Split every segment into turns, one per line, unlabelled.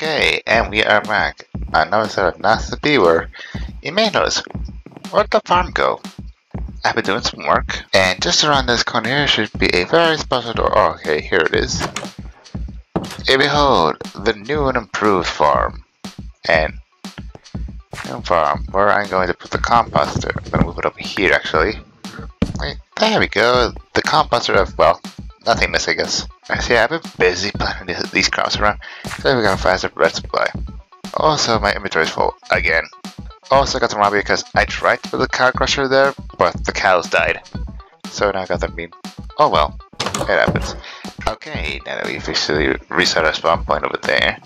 Okay, and we are back. Another episode of NASA B where you may notice, where'd the farm go? I've been doing some work, and just around this corner here should be a very special door. Oh, okay, here it is. And behold, the new and improved farm. And new farm, where I'm going to put the composter. I'm to move it over here, actually. There we go. The composter of, well, nothingness, I guess. I see I've been busy planting these, these crops around, so we got a faster bread supply. Also, my inventory is full again. Also, got some rabbit because I tried to put the cow crusher there, but the cows died. So now I got the beam. Oh well, it happens. Okay, now that we officially reset our spawn point over there,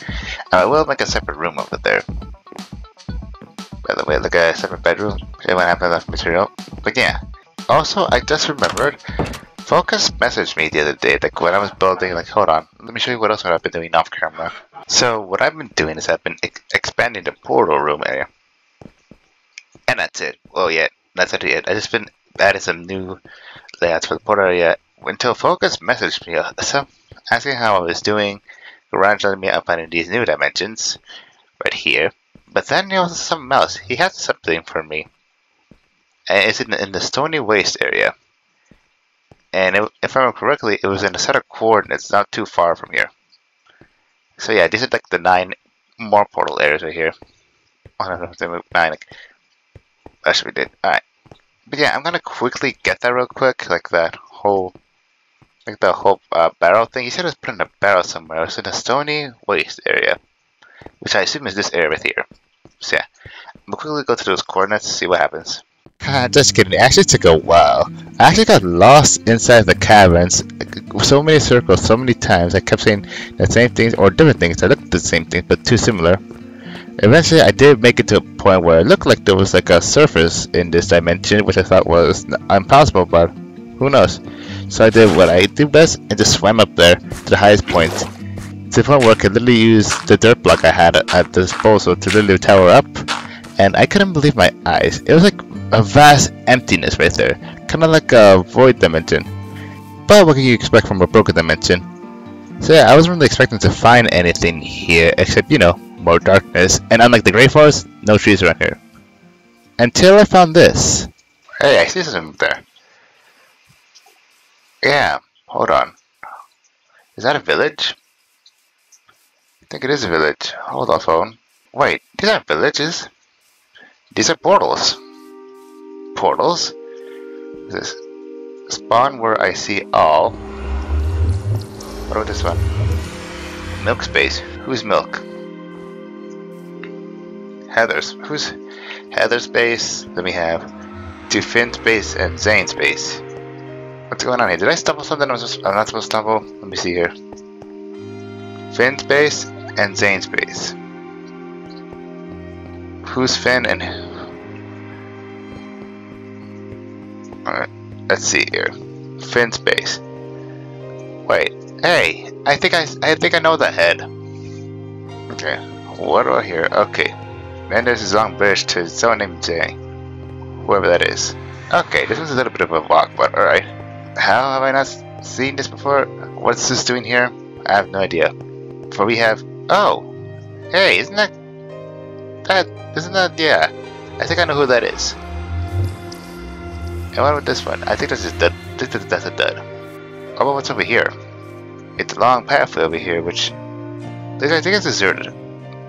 uh, I will make a separate room over there. By the way, look at a separate bedroom. It won't have enough material. But yeah. Also, I just remembered Focus messaged me the other day, like when I was building, like, hold on, let me show you what else I've been doing off camera. So, what I've been doing is I've been ex expanding the portal room area. And that's it. Well, yeah, that's not it. I just been adding some new layouts for the portal area until Focus messaged me uh, some, asking how I was doing, congratulating me on finding these new dimensions right here. But then there was something else. He had something for me. And it's in, in the Stony Waste area. And it, if I remember correctly, it was in a set of coordinates not too far from here. So yeah, these are like the nine more portal areas right here. Oh, no, no, nine. Like, that should be it. Alright. But yeah, I'm gonna quickly get that real quick, like that whole, like the whole uh, barrel thing. He said it was put in a barrel somewhere. It was in a stony waste area, which I assume is this area right here. So yeah, I'm gonna quickly go to those coordinates, to see what happens. Just kidding, it actually took a while. I actually got lost inside the caverns. So many circles, so many times. I kept saying the same things or different things. I looked the same things, but too similar. Eventually, I did make it to a point where it looked like there was like a surface in this dimension, which I thought was impossible, but who knows. So I did what I do best and just swam up there to the highest point. To the point where I could literally use the dirt block I had at disposal to literally tower up. And I couldn't believe my eyes. It was like a vast emptiness right there, kind of like a void dimension. But what can you expect from a broken dimension? So yeah, I wasn't really expecting to find anything here, except, you know, more darkness, and unlike the Grey Forest, no trees around here. Until I found this. Hey, I see something there. Yeah, hold on. Is that a village? I think it is a village. Hold on, phone. Wait, these aren't villages. These are portals portals. This spawn where I see all. What about this one? Milk space. Who's milk? Heather's. Who's Heather's base? Then we have to Finn's base and Zane's base. What's going on here? Did I stumble something I was I'm not supposed to stumble? Let me see here. Finn's base and Zane's base. Who's Finn and let's see here. Finn's base. Wait, hey, I think I, I think I know the head. Okay, what do I hear? Okay, there's this long bridge to someone named Jay. Whoever that is. Okay, this was a little bit of a walk, but alright. How have I not seen this before? What's this doing here? I have no idea. For we have... Oh! Hey, isn't that... That... Isn't that... Yeah. I think I know who that is. And what about this one? I think this is dead. This is that's a dud. Oh, How about what's over here? It's a long pathway over here, which I think it's deserted.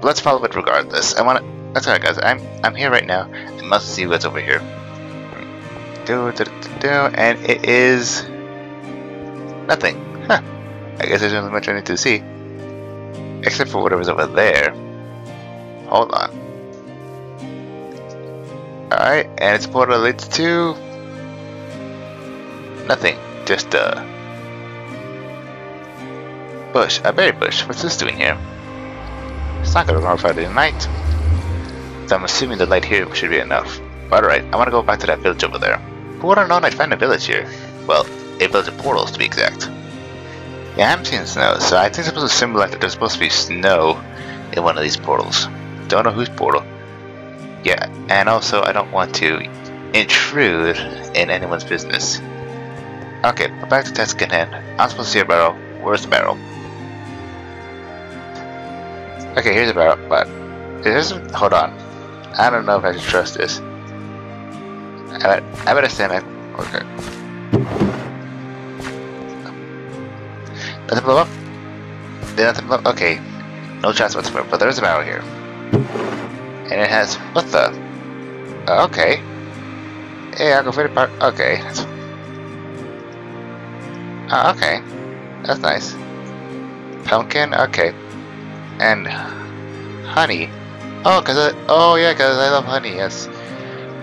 But let's follow it regardless. I want to. That's alright, guys. I'm I'm here right now. I must see what's over here. Do do do do, and it is nothing. Huh. I guess there's not much I need to see, except for whatever's over there. Hold on. Alright, and its portal leads to Nothing. Just a bush. A berry bush. What's this doing here? It's not gonna run Friday night. So I'm assuming the light here should be enough. But alright, I wanna go back to that village over there. Who would have known I'd find a village here? Well, a village of portals to be exact. Yeah, I'm seeing snow, so I think it's supposed to symbolize that there's supposed to be snow in one of these portals. Don't know whose portal. Yeah, and also I don't want to intrude in anyone's business. Okay, back to task in hand. I'm supposed to see a barrel. Where's the barrel? Okay, here's about, but it isn't. Hold on. I don't know if I should trust this. I, I better stand back. Okay. Nothing blow up? Did nothing blow Okay. No chance whatsoever, but there's a barrel here. And it has. What the? Uh, okay. Hey, I'll go fit part. Okay. Uh, okay. That's nice. Pumpkin? Okay. And honey. Oh, cause I, oh yeah, cause I love honey. Yes.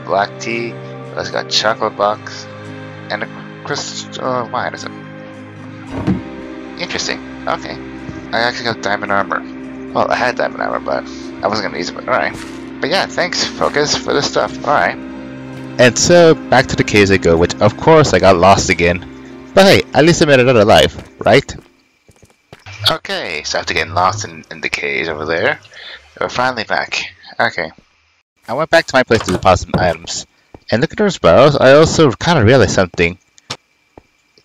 Black tea. Let's got chocolate box and a crystal uh, wine. Is it? Interesting. Okay. I actually got diamond armor. Well, I had diamond armor, but I wasn't gonna use it. But all right. But yeah, thanks, Focus, for this stuff. All right.
And so back to the caves I go, which of course I got lost again. But hey, at least I made another life, right?
Okay, so after getting lost in, in the caves over there, we're finally back. Okay.
I went back to my place to deposit some items. And look at those barrels, I also kind of realized something.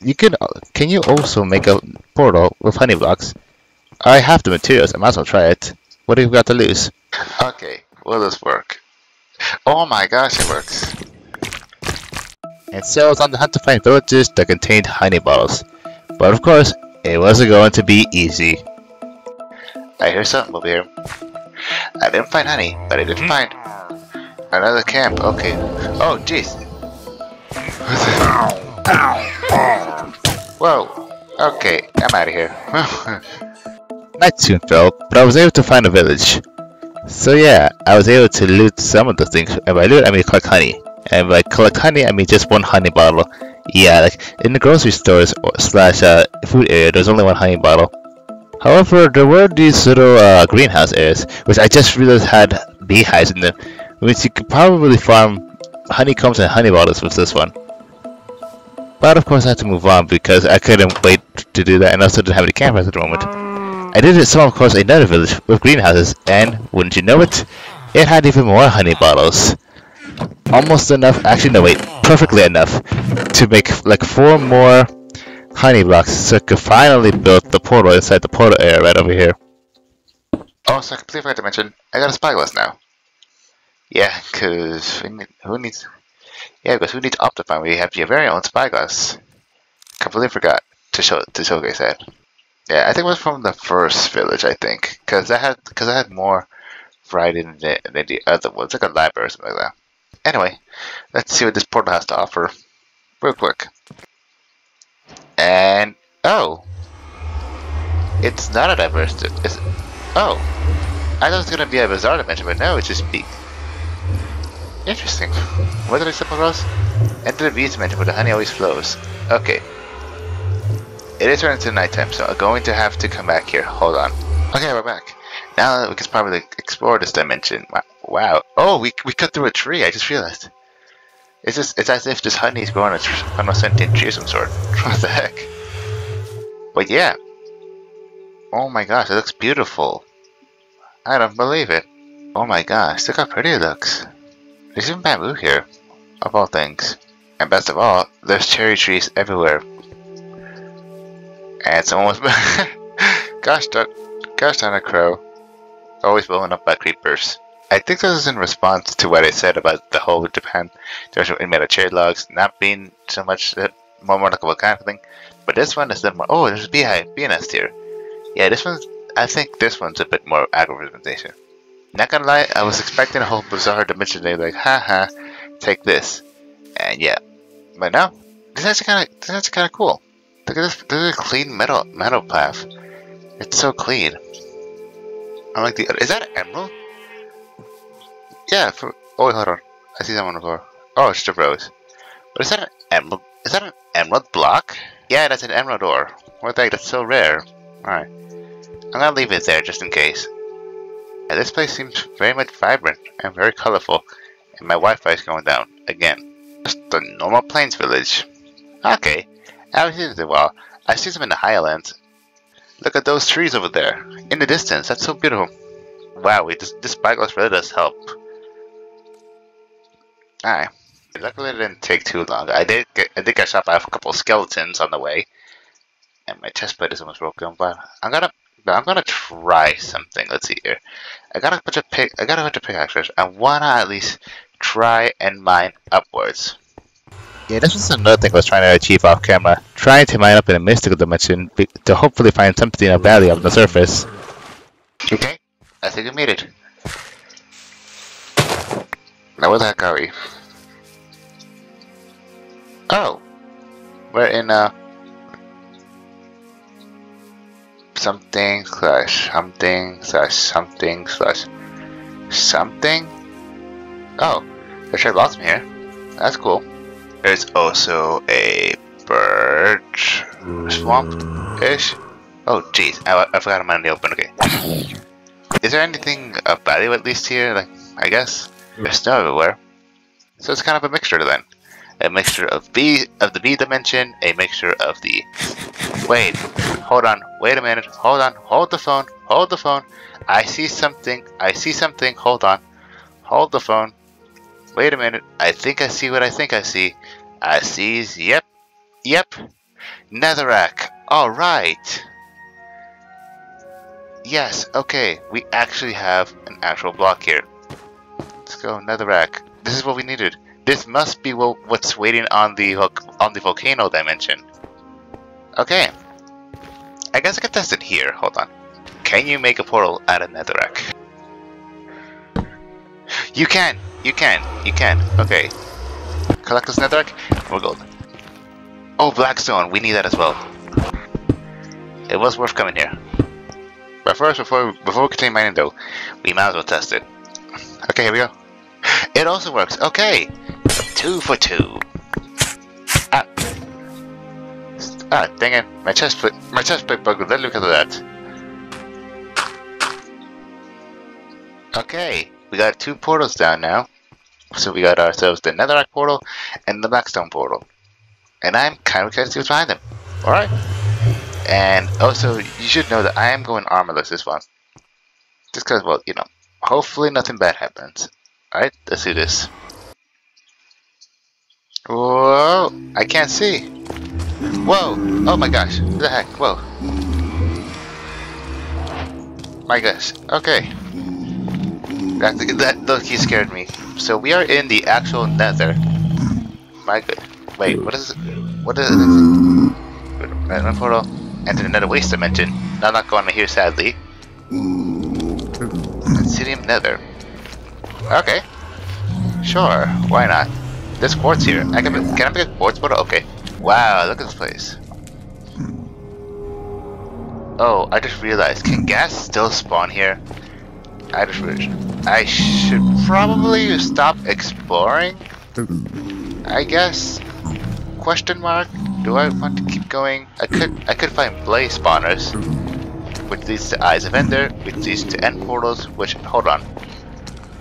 You can, uh, can you also make a portal with honey blocks? I have the materials, I might as well try it. What do you got to lose?
Okay, will this work? Oh my gosh, it works.
And was on the hunt to find villages that contained honey bottles. But of course, it wasn't going to be easy.
I hear something over here. I didn't find honey, but I did find another camp. Okay. Oh, jeez. Whoa. Okay, I'm out of here.
Night soon fell, but I was able to find a village. So yeah, I was able to loot some of the things, and by loot I mean collect honey. And by collect honey I mean just one honey bottle. Yeah, like in the grocery stores slash uh, food area there's only one honey bottle. However, there were these little uh, greenhouse areas, which I just realized had beehives in them, which you could probably farm honeycombs and honey bottles with this one. But of course I had to move on because I couldn't wait to do that and also didn't have any cameras at the moment. I did it some of course another village with greenhouses and wouldn't you know it, it had even more honey bottles. Almost enough, actually no wait, perfectly enough to make like four more honey blocks so I could finally build the portal inside the portal area right over here.
Oh, so I completely forgot to mention, I got a spyglass now. Yeah, cause who needs yeah, because we need to when We have your very own spyglass. Completely forgot to show to showcase that. Yeah, I think it was from the first village. I think because I had because I had more variety than the, than the other ones, like a library or something like that. Anyway, let's see what this portal has to offer, real quick. And oh, it's not a diverse. It's oh, I thought it was gonna be a bizarre dimension, but no, it's just be Interesting. What did I stumble across? Enter the bees dimension where the honey always flows. Okay. It is turning into nighttime, so I'm going to have to come back here. Hold on. Okay, we're back. Now we can probably explore this dimension. Wow. Oh, we, we cut through a tree. I just realized. It's just it's as if this honey is growing on a sentient tree of some sort. what the heck? But yeah. Oh my gosh, it looks beautiful. I don't believe it. Oh my gosh, look how pretty it looks. There's even bamboo here, of all things. And best of all, there's cherry trees everywhere. And it's almost gosh darn gosh darn a crow. Always blown up by creepers. I think this is in response to what I said about the whole Japan there's made of cherry logs not being so much uh, more, like a volcanic thing. But this one is bit more oh there's a beehive, bee nest here. Yeah, this one's I think this one's a bit more agro-representation. Not gonna lie, I was expecting a whole bizarre dimension day like, haha, take this. And yeah. But no, this is kinda this is kinda cool. Look at this this is a clean metal metal path. It's so clean. I like the is that an emerald? Yeah, for oh wait, hold on. I see that one before. Oh it's just a rose. But is that an emerald is that an emerald block? Yeah, that's an emerald ore. What the heck, that's so rare. Alright. I'm gonna leave it there just in case. And this place seems very much vibrant and very colorful, and my Wi-Fi is going down again. Just a normal plains village. Okay, I seen it in a while. I see them in the highlands. Look at those trees over there, in the distance. That's so beautiful. Wow, this, this spyglass really does help. Alright. Luckily it didn't take too long. I did get I did get shot by a couple of skeletons on the way. And my chest plate is almost broken, but I'm gonna but I'm gonna try something. Let's see here. I got a bunch of pick. I got a bunch of pickaxes. I wanna at least try and mine upwards.
Yeah, this was another thing I was trying to achieve off camera. Trying to mine up in a mystical dimension to hopefully find something of value on the surface.
Okay, I think we made it. Now where the heck are we? Oh, we're in a... something slash something slash something slash something. Oh, there's Cherry Blossom here. That's cool. There's also a birch swamp-ish. Oh, jeez, I, I forgot I'm in the open. Okay. Is there anything of value at least here? Like, I guess there's snow everywhere. So it's kind of a mixture then. A mixture of B of the B dimension, a mixture of the. Wait, hold on, wait a minute, hold on, hold the phone, hold the phone. I see something, I see something, hold on, hold the phone. Wait a minute, I think I see what I think I see. I sees yep, yep, Netherrack. All right. Yes, okay, we actually have an actual block here. Go, Netherrack. This is what we needed. This must be what, what's waiting on the on the volcano dimension. Okay. I guess I can test it here. Hold on. Can you make a portal out of Netherrack? You can! You can! You can. Okay. Collect this Netherrack. We're golden. Oh, Blackstone. We need that as well. It was worth coming here. But first, before before we continue mining though, we might as well test it. Okay, here we go. It also works. Okay, two for two. Ah, ah, dang it! My chest plate, my chest plate bugged. Let's look at that. Okay, we got two portals down now. So we got ourselves the Netherrack portal and the Blackstone portal, and I'm kind of curious to see what's behind them. All right. And also, you should know that I am going armorless this one. Just because, well, you know, hopefully nothing bad happens. Alright, let's do this. Whoa, I can't see. Whoa, oh my gosh, what the heck, whoa. My gosh, okay. That, that, that he scared me. So we are in the actual nether. My good. Wait, what is it? What is it? Random portal. Enter another waste dimension. Now I'm not going to here, sadly. Obsidian Nether. Okay. Sure, why not? There's quartz here. I can, can I make a quartz portal? Okay. Wow, look at this place. Oh, I just realized. Can ghast still spawn here? I just realized. I should probably stop exploring. I guess. Question mark. Do I want to keep going? I could I could find blaze spawners, which leads to Eyes of Ender, which leads to end portals, which hold on.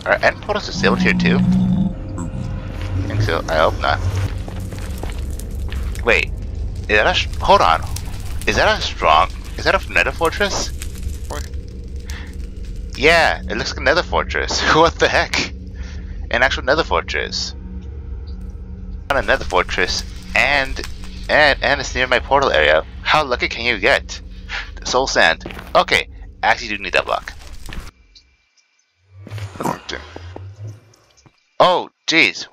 Are end portals disabled here too? I think so. I hope not. Wait. Is that a hold on. Is that a strong is that a nether fortress? Or, yeah, it looks like a nether fortress. what the heck? An actual nether fortress. On a nether fortress and and, and it's near my portal area. How lucky can you get? Soul sand. Okay, actually do need that block. Oh, jeez.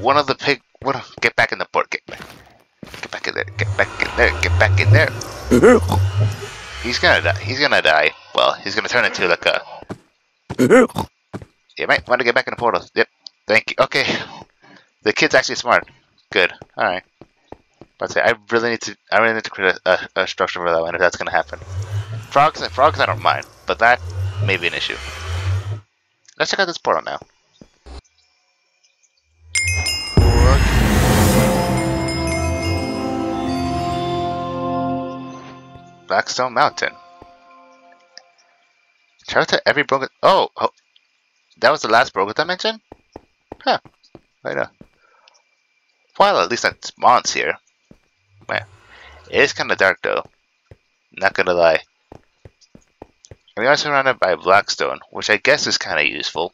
One of the pig... What, get back in the port. Get back. Get back in there. Get back in there. Get back in there. He's gonna die. He's gonna die. Well, he's gonna turn into like a... You might want to get back in the portal. Yep. Thank you. Okay. The kid's actually smart. Good. Alright. But I really need to. I really need to create a, a, a structure for that one if that's gonna happen. Frogs, frogs, I don't mind, but that may be an issue. Let's check out this portal now. Blackstone Mountain. Out to every broken. Oh, oh, that was the last broken dimension. Huh. Right now. Well, at least that spawns here. Man, it is kind of dark though. Not gonna lie. We are surrounded by Blackstone, which I guess is kind of useful.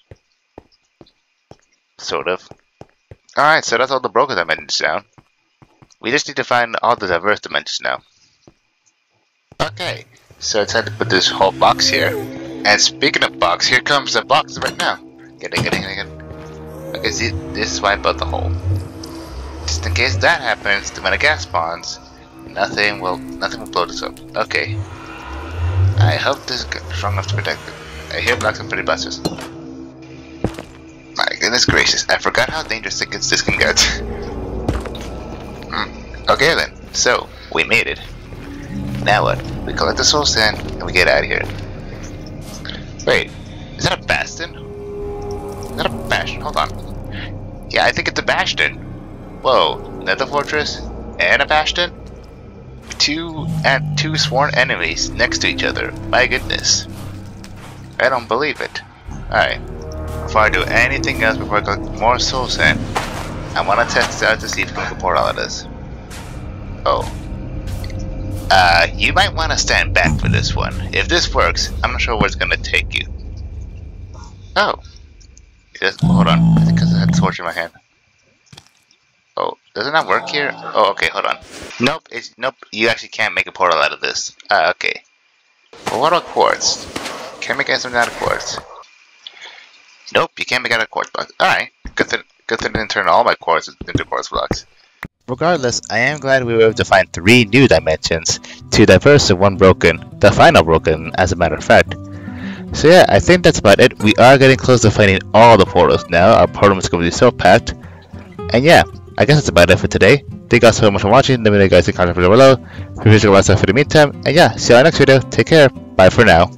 Sort of. Alright, so that's all the broken dimensions down. We just need to find all the diverse dimensions now. Okay, So it's time to put this whole box here. And speaking of box, here comes the box right now. Get it, get it, get it. Okay, see, this is why I built the hole. Just in case that happens, when a ghast spawns, nothing will nothing will blow this up. Okay. I hope this is strong enough to protect it. I hear blocks and pretty busters. My goodness gracious, I forgot how dangerous this can get. Okay then, so, we made it. Now what? We collect the soul sand, and we get out of here. Wait, is that a bastion? Is that a bastion? Hold on. Yeah, I think it's a bastion. Whoa, nether fortress and a bastion? Two and two sworn enemies next to each other. My goodness. I don't believe it. Alright. Before I do anything else, before I collect more soul sand, I want to test out to see if we can support all of this. Oh. Uh, you might want to stand back for this one. If this works, I'm not sure where it's going to take you. Oh. Just, hold on. Think I had the torch in my hand. Oh, does it not work here? Oh, okay, hold on. Nope, it's, nope, you actually can't make a portal out of this. Uh, okay. Well, what about quartz? Can't make anything out of quartz. Nope, you can't make out of quartz blocks. Alright, good thing, good thing I didn't turn all my quartz into quartz blocks.
Regardless, I am glad we were able to find three new dimensions, two diverse and one broken, the final broken as a matter of fact. So yeah, I think that's about it. We are getting close to finding all the portals now, our portal is going to be so packed. And yeah, I guess that's about it for today. Thank you guys so much for watching, let me know you guys in the comments below. Free to watch for the meantime, and yeah, see you the next video, take care, bye for now.